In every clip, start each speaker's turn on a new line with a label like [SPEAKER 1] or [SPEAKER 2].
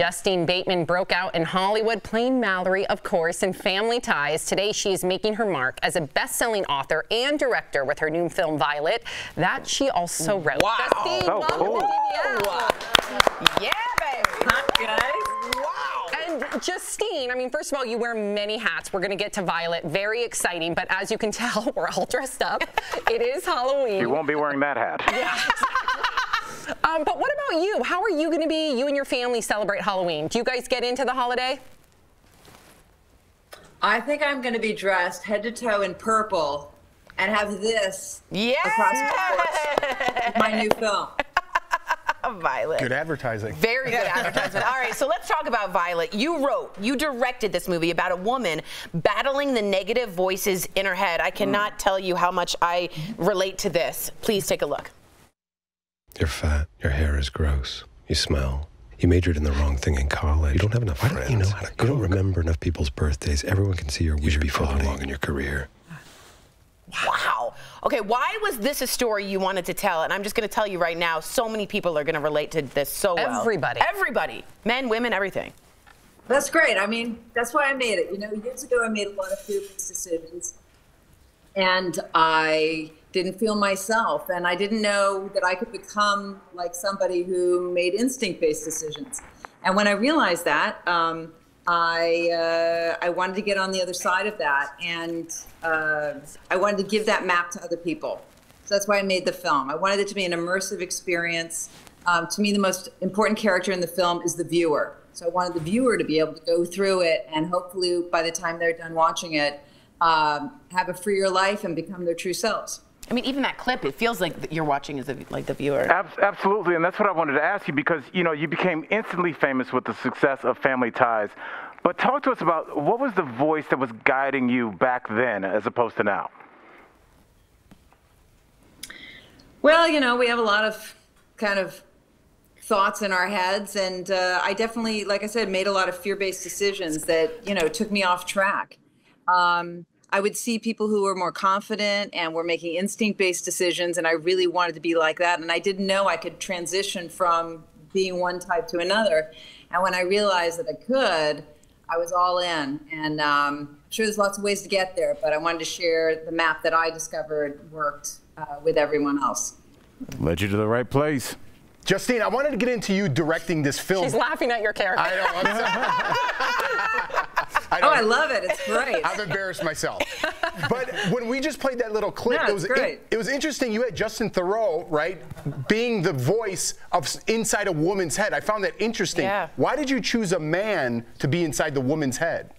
[SPEAKER 1] Justine Bateman broke out in Hollywood playing Mallory, of course, in Family Ties. Today, she is making her mark as a best-selling author and director with her new film, Violet, that she also wrote.
[SPEAKER 2] Wow.
[SPEAKER 1] Justine,
[SPEAKER 3] So
[SPEAKER 1] welcome
[SPEAKER 3] cool.
[SPEAKER 1] to DBL.
[SPEAKER 2] Yeah, baby. Wow.
[SPEAKER 1] And Justine, I mean, first of all, you wear many hats. We're going to get to Violet. Very exciting. But as you can tell, we're all dressed up. it is Halloween.
[SPEAKER 3] You won't be wearing that hat.
[SPEAKER 1] Um, but what about you? How are you going to be, you and your family celebrate Halloween? Do you guys get into the holiday?
[SPEAKER 4] I think I'm going to be dressed head to toe in purple and have this
[SPEAKER 2] Yeah.
[SPEAKER 4] across the porch my new film.
[SPEAKER 2] Violet.
[SPEAKER 5] Good advertising.
[SPEAKER 2] Very good advertisement. All right, so let's talk about Violet. You wrote, you directed this movie about a woman battling the negative voices in her head. I cannot tell you how much I relate to this. Please take a look.
[SPEAKER 6] You're fat. Your hair is gross. You smell. You majored in the wrong thing in college. You don't have enough Why friends. Don't you know how to cook? You don't remember enough people's birthdays. Everyone can see your You should be further along in your career.
[SPEAKER 2] Wow. Okay, why was this a story you wanted to tell? And I'm just going to tell you right now, so many people are going to relate to this so well.
[SPEAKER 1] Everybody.
[SPEAKER 2] Everybody. Men, women, everything.
[SPEAKER 4] That's great. I mean, that's why I made it. You know, years ago, I made a lot of fear-based decisions, and I didn't feel myself, and I didn't know that I could become like somebody who made instinct-based decisions. And when I realized that, um, I uh, I wanted to get on the other side of that, and uh, I wanted to give that map to other people. So that's why I made the film. I wanted it to be an immersive experience. Um, to me, the most important character in the film is the viewer. So I wanted the viewer to be able to go through it, and hopefully, by the time they're done watching it, um, have a freer life and become their true selves.
[SPEAKER 2] I mean, even that clip, it feels like you're watching as a, like the viewer.
[SPEAKER 3] Ab- absolutely, and that's what I wanted to ask you because you know you became instantly famous with the success of Family Ties. But talk to us about what was the voice that was guiding you back then as opposed to now.
[SPEAKER 4] Well, you know, we have a lot of kind of thoughts in our heads, and uh, I definitely, like I said, made a lot of fear-based decisions that you know took me off track. Um, I would see people who were more confident and were making instinct-based decisions, and I really wanted to be like that. And I didn't know I could transition from being one type to another. And when I realized that I could, I was all in. And um, I'm sure there's lots of ways to get there, but I wanted to share the map that I discovered worked uh, with everyone else.
[SPEAKER 3] Led you to the right place.
[SPEAKER 5] Justine, I wanted to get into you directing this film.
[SPEAKER 1] She's laughing at your character.
[SPEAKER 5] I don't know. I'm sorry. I
[SPEAKER 4] Oh. I love it. It's great.
[SPEAKER 5] I've embarrassed myself. But when we just played that little clip,
[SPEAKER 4] No,
[SPEAKER 5] it was
[SPEAKER 4] great.
[SPEAKER 5] It, was interesting. You had Justin Theroux, right, being the voice of inside a woman's head. I found that interesting.
[SPEAKER 2] Yeah.
[SPEAKER 5] Why did you choose a man to be inside the woman's head?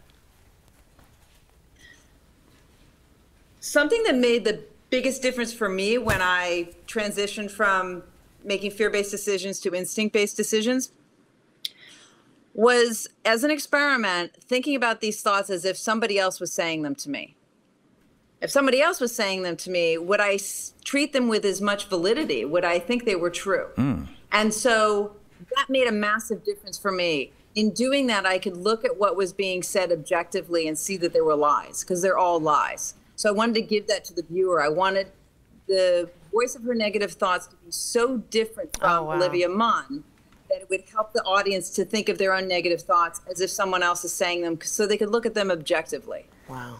[SPEAKER 4] Something that made the biggest difference for me when I transitioned from making fear based decisions to instinct based decisions was as an experiment thinking about these thoughts as if somebody else was saying them to me. If somebody else was saying them to me, would I s- treat them with as much validity? Would I think they were true? Hmm. And so that made a massive difference for me. In doing that, I could look at what was being said objectively and see that they were lies, because they're all lies. So I wanted to give that to the viewer. I wanted the voice of her negative thoughts to be so different oh, from
[SPEAKER 2] Oh, wow.
[SPEAKER 4] Olivia Munn that it would help the audience to think of their own negative thoughts as if someone else is saying them so they could look at them objectively.
[SPEAKER 2] Wow.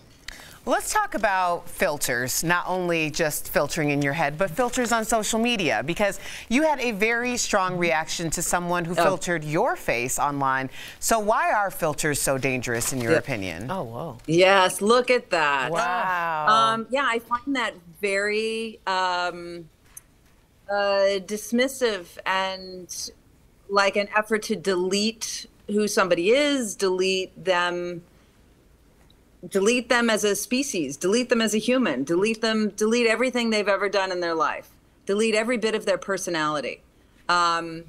[SPEAKER 7] Let's talk about filters, not only just filtering in your head, but filters on social media, because you had a very strong reaction to someone who filtered your face online. So, why are filters so dangerous, in your
[SPEAKER 4] Yeah.
[SPEAKER 7] opinion?
[SPEAKER 2] Oh, whoa.
[SPEAKER 4] Yes, look at that.
[SPEAKER 2] Wow.
[SPEAKER 4] Um, yeah, I find that very um, uh, dismissive and like an effort to delete who somebody is, delete them, delete them as a species, delete them as a human, delete them, delete everything they've ever done in their life, delete every bit of their personality. Um,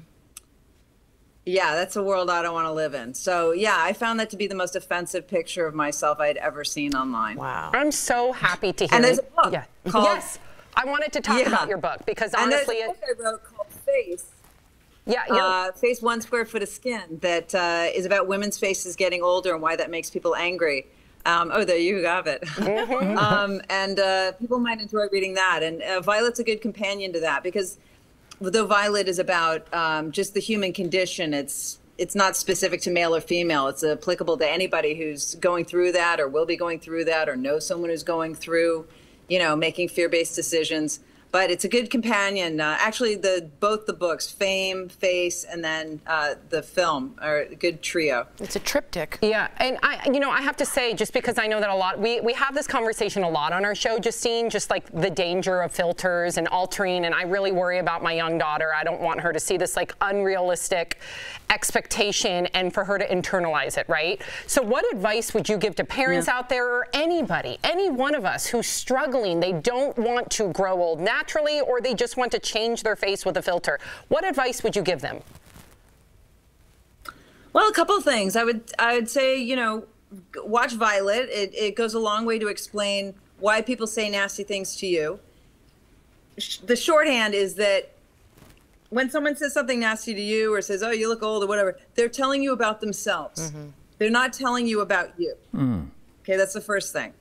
[SPEAKER 4] yeah, that's a world I don't want to live in. So, yeah, I found that to be the most offensive picture of myself I'd ever seen online.
[SPEAKER 2] Wow.
[SPEAKER 1] I'm so happy to hear.
[SPEAKER 4] And there's a book
[SPEAKER 1] Yeah.
[SPEAKER 4] called-
[SPEAKER 1] yes. I wanted to talk
[SPEAKER 4] Yeah.
[SPEAKER 1] about your book because honestly.
[SPEAKER 4] And there's
[SPEAKER 1] honestly,
[SPEAKER 4] a
[SPEAKER 1] it,
[SPEAKER 4] book I wrote called Face.
[SPEAKER 1] Yeah, you're,
[SPEAKER 4] Uh, face one square foot of skin that uh, is about women's faces getting older and why that makes people angry. Um, oh, there you have it.
[SPEAKER 1] Mm-hmm.
[SPEAKER 4] um, and uh, people might enjoy reading that. And uh, Violet's a good companion to that because though Violet is about um, just the human condition, it's it's not specific to male or female. It's applicable to anybody who's going through that or will be going through that or know someone who's going through, you know, making fear-based decisions but it's a good companion. Uh, actually, the both the books, Fame, Face, and then uh, the film are a good trio.
[SPEAKER 2] It's a triptych.
[SPEAKER 1] Yeah, and I, you know, I have to say, just because I know that a lot, we we have this conversation a lot on our show, Justine, just like the danger of filters and altering, and I really worry about my young daughter. I don't want her to see this like unrealistic expectation and for her to internalize it, right? So, what advice would you give to parents yeah. out there or anybody, any one of us who's struggling? They don't want to grow old now naturally or they just want to change their face with a filter. What advice would you give them?
[SPEAKER 4] Well, a couple of things. I would I would say, you know, watch Violet. It, it goes a long way to explain why people say nasty things to you. The shorthand is that when someone says something nasty to you or says, "Oh, you look old" or whatever, they're telling you about themselves. Mm-hmm. They're not telling you about you. Mm. Okay, that's the first thing.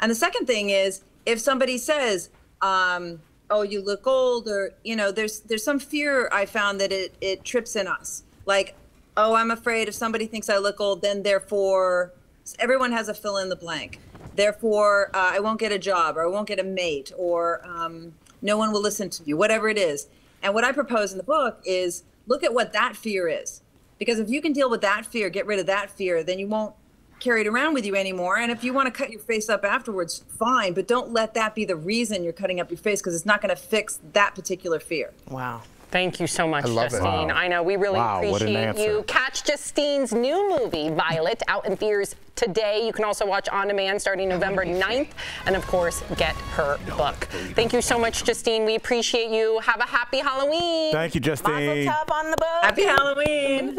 [SPEAKER 4] And the second thing is if somebody says, um, oh you look old or you know there's there's some fear i found that it it trips in us. Like oh i'm afraid if somebody thinks i look old then therefore everyone has a fill in the blank. Therefore uh, i won't get a job or i won't get a mate or um, no one will listen to you whatever it is. And what i propose in the book is look at what that fear is. Because if you can deal with that fear get rid of that fear then you won't carried around with you anymore. And if you want to cut your face up afterwards, fine, but don't let that be the reason you're cutting up your face because it's not going to fix that particular fear.
[SPEAKER 2] Wow.
[SPEAKER 1] Thank you so much, Justine. Wow. I know we really wow, appreciate you. Catch Justine's new movie, Violet, out in theaters today. You can also watch on demand starting November 9th, and of course, get her book. Thank you so much, Justine. We appreciate you. Have a happy Halloween.
[SPEAKER 8] Thank you, Justine.
[SPEAKER 2] Mazel tov on the book.
[SPEAKER 4] Happy Halloween.